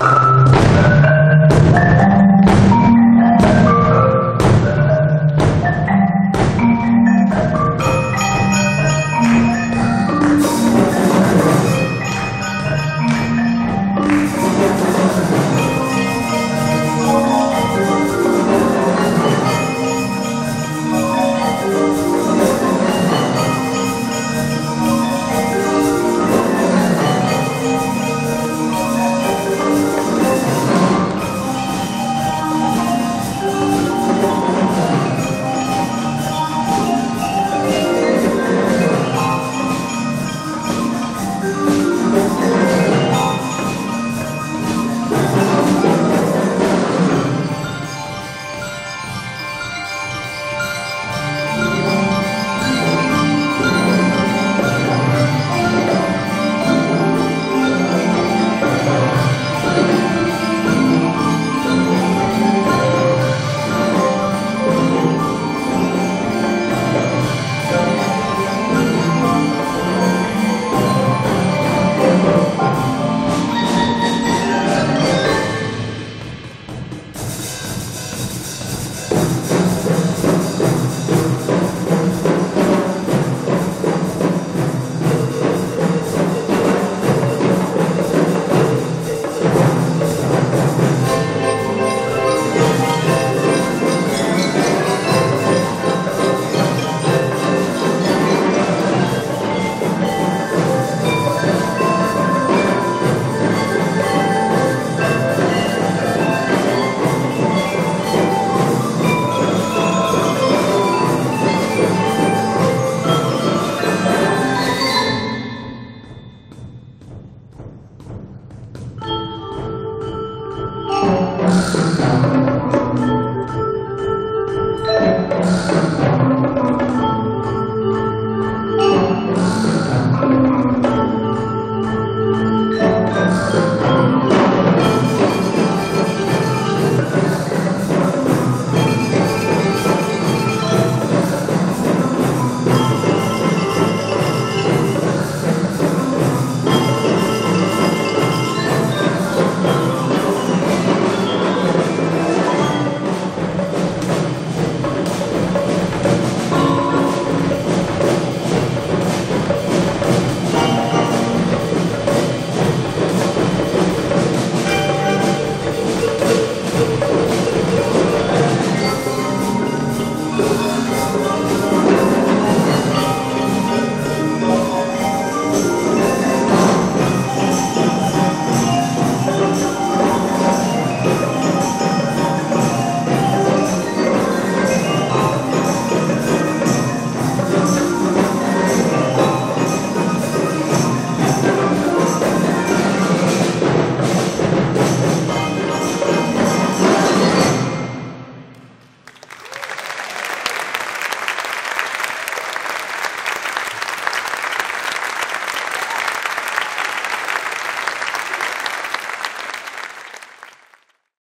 Uh...